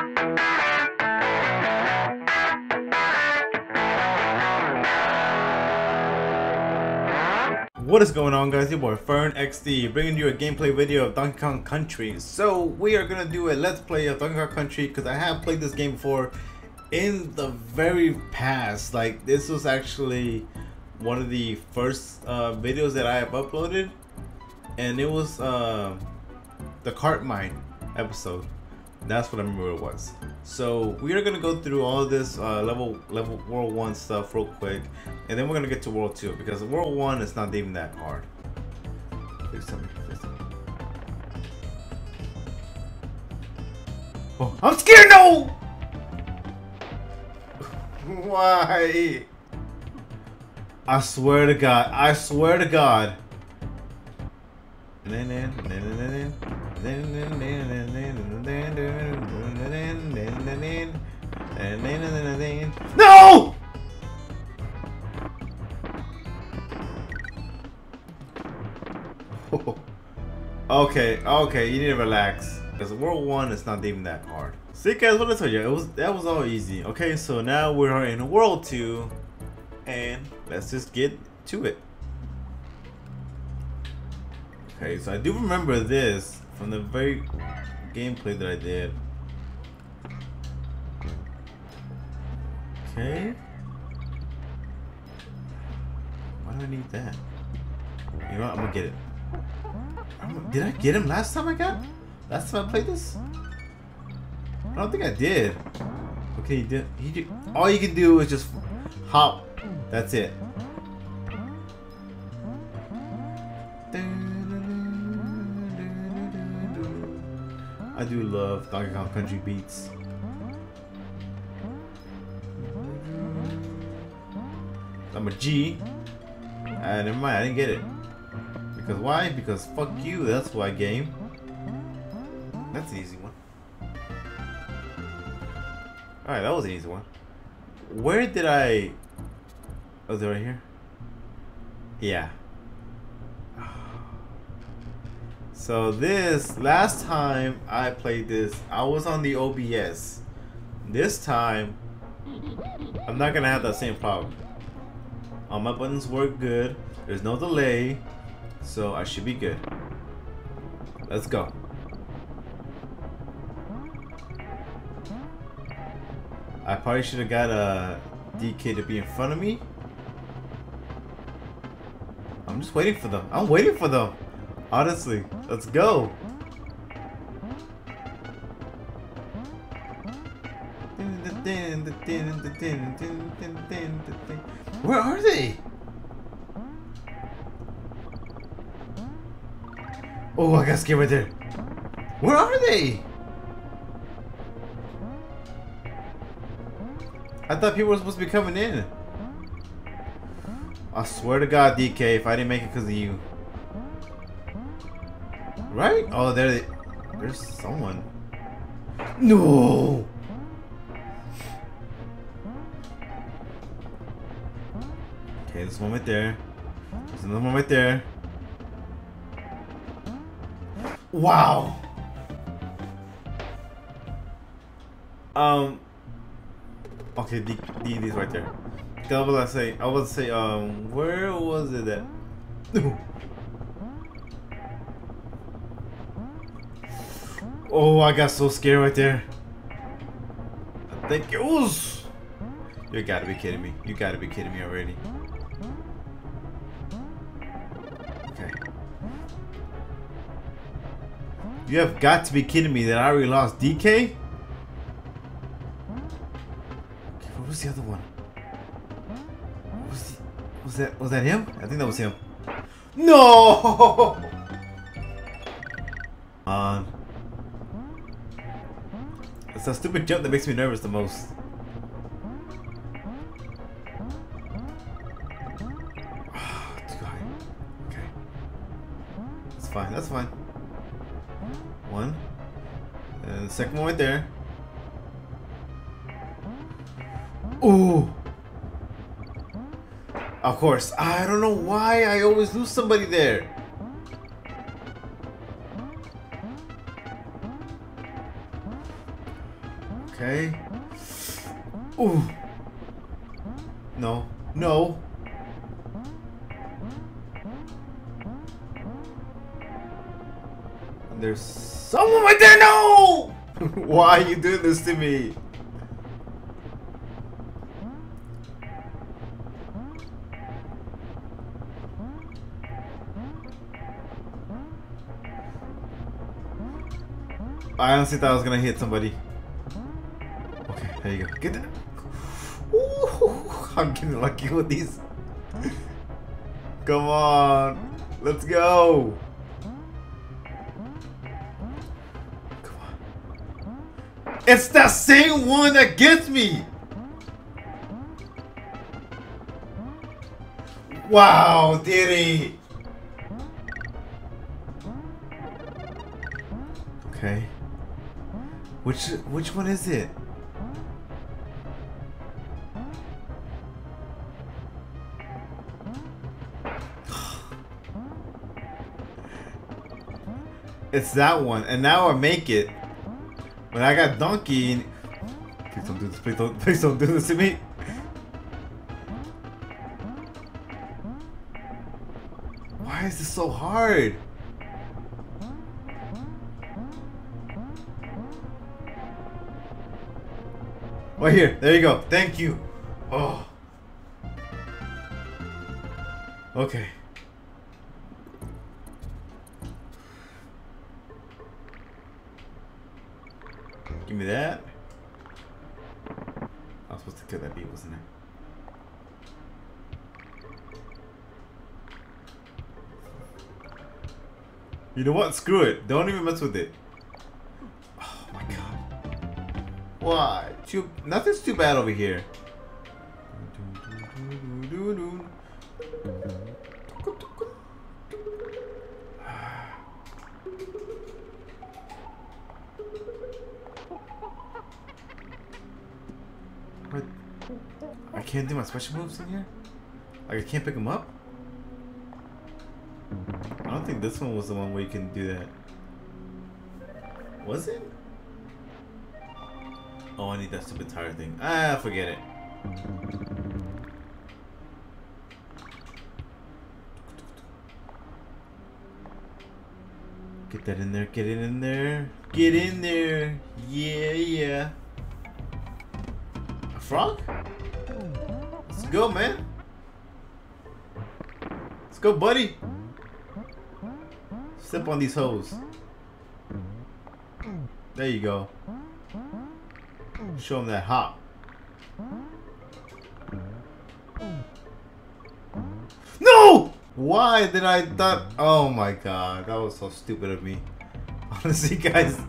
What is going on guys, your boy Fern XD bringing you a gameplay video of Donkey Kong Country. So we are gonna do a let's play of Donkey Kong Country because I have played this game before in the very past. Like this was actually one of the first uh, videos that I have uploaded and it was uh, the Cart Mine episode. That's what I remember it was. So we are gonna go through all this uh, level level World One stuff real quick, and then we're gonna get to World Two because World One is not even that hard. Oh, I'm scared. No. Why? I swear to God. I swear to God. No! okay, okay, you need to relax. Because World 1 is not even that hard. See guys, what I told you, it was that was all easy. Okay, so now we're in World 2 and let's just get to it. Okay, so I do remember this from the very gameplay that I did. Okay. Why do I need that? You know what? I'm gonna get it. Did I get him last time I got? Last time I played this? I don't think I did. Okay, you did. He did. All you can do is just hop. That's it. I do love Donkey Kong Country beats. I'm a G. And never mind, I didn't get it. Because why? Because fuck you, that's why game. That's an easy one. Alright, that was an easy one. Where did I... Oh, is it right here? Yeah. So this, last time I played this, I was on the OBS. This time, I'm not gonna have that same problem. All my buttons work good. There's no delay. So I should be good. Let's go. I probably should have got a DK to be in front of me. I'm just waiting for them. I'm waiting for them. Honestly, let's go. Where are they? Oh, I got scared right there. Where are they? I thought people were supposed to be coming in. I swear to God, DK, if I didn't make it because of you. Right? Oh, there. There's someone. No. Okay, there's one right there. There's another one right there. Wow. Um. Okay, D, D, D's right there. I was to say, I was to say, um, where was it at? Oh, I got so scared right there. I think it was. You gotta be kidding me. You gotta be kidding me already. Okay. You have got to be kidding me that I already lost DK? Okay, what was the other one? Was, was that was that him? I think that was him. No! On. It's that stupid jump that makes me nervous the most. okay. That's fine, that's fine. One. And the second one right there. Ooh! Of course. I don't know why I always lose somebody there. Okay. Ooh. No. No. There's someone right there. No! Why are you doing this to me? I honestly thought I was gonna hit somebody. There you go. Get that. Ooh, I'm getting lucky with these. Come on. Let's go. Come on. It's that same one that gets me. Wow, did he? Okay. Which which one is it? It's that one, and now I make it. When I got donkey. And... Please don't do this. Please don't. Please don't do this to me. Why is this so hard? Right here. There you go. Thank you. Oh. Okay. Me that. I was supposed to kill that bee, wasn't I? You know what? Screw it. Don't even mess with it. Oh my god. Why? Too, nothing's too bad over here. I can't do my special moves in here? Like I can't pick them up? I don't think this one was the one where you can do that. Was it? Oh, I need that stupid tire thing. Ah, forget it. Get that in there, get it in there. Get in there. Yeah, yeah. Frog? Let's go, man. Let's go, buddy. Step on these hoes. There you go. Show them that hop. No! Why did I thought? Oh my god, that was so stupid of me. Honestly, guys.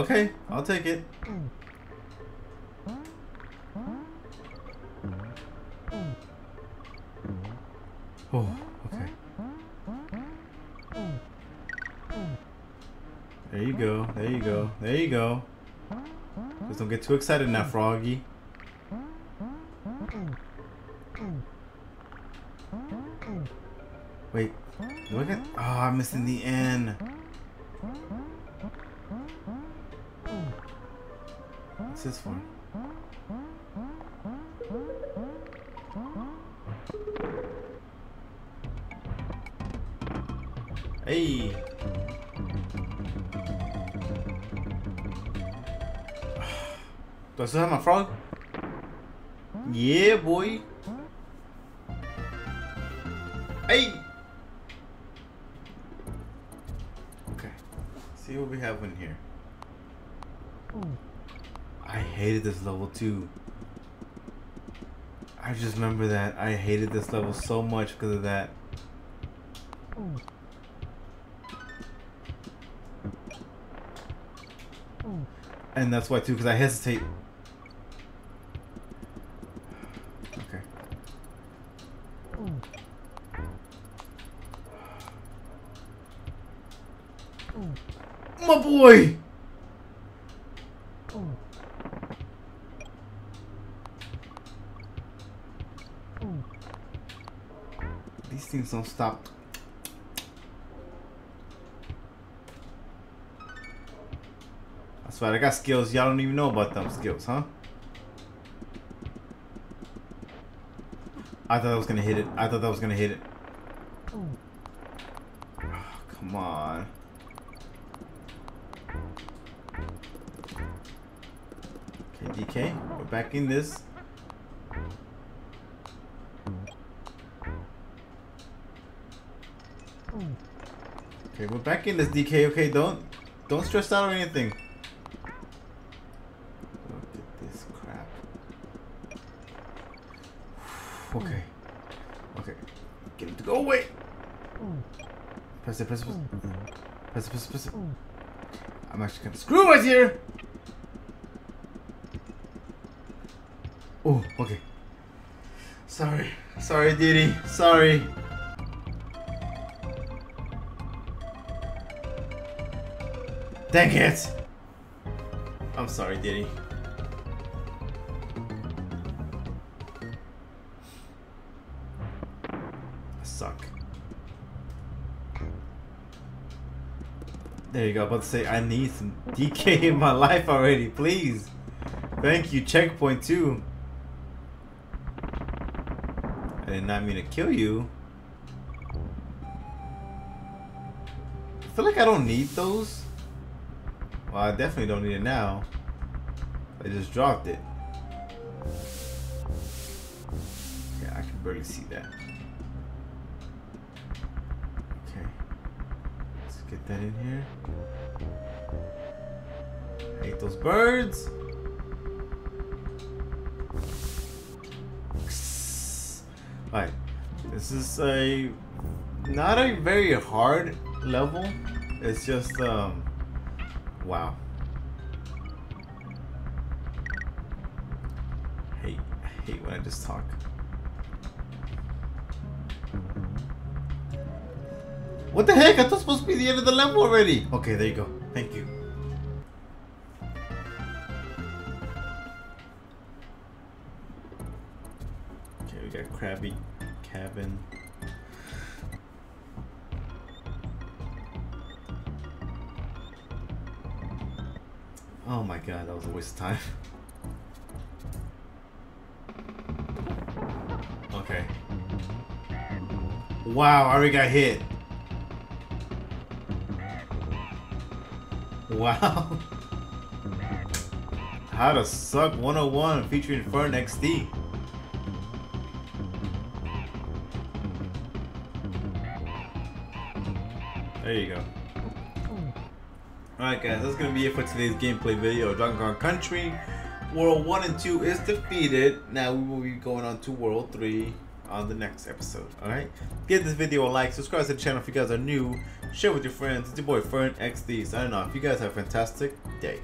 Okay, I'll take it. Oh, okay. There you go, there you go, there you go. Just don't get too excited now, Froggy. Wait, do I get... Ah, oh, I'm missing the N. What's this one? Hey. Do I still have my frog? Yeah, boy. Hey. Hated this level too. I just remember that I hated this level so much because of that. And that's why too, because I hesitate. Okay. My boy! Things don't stop. That's right, I got skills. Y'all don't even know about them skills, huh? I thought I was gonna hit it. I thought that was gonna hit it. Oh, come on. Okay, DK, we're back in this. Okay, we're back in this DK. Okay, don't don't stress out or anything. Look at this crap. Okay. Okay. Get him to go away. Press it, press it, press it. Press it, press it, press it. I'm actually gonna screw right here. Oh, okay. Sorry. Sorry, Diddy. Sorry. Dang it! I'm sorry, Diddy. suck. There you go. About to say I need some DK in my life already, please. Thank you, checkpoint two. I did not mean to kill you. I feel like I don't need those. Well, I definitely don't need it now. I just dropped it. Yeah, I can barely see that. Okay. Let's get that in here. hate those birds. Alright. This is a not a very hard level. It's just um wow. hate hate when I just talk. What the heck? I thought supposed to be the end of the level already. Okay, there you go. Thank you. Okay, we got Cranky Cabin. Oh my god, that was a waste of time. okay. Wow, I already got hit. Wow. How to Suck 101 featuring Fern XD. There you go. Alright guys, that's to be it for today's gameplay video. Donkey Kong Country. World 1 and 2 is defeated. Now we will be going on to World 3 on the next episode. Alright? Give this video a like, subscribe to the channel if you guys are new, share with your friends. It's your boy Fern XD signing off. You guys have a fantastic day.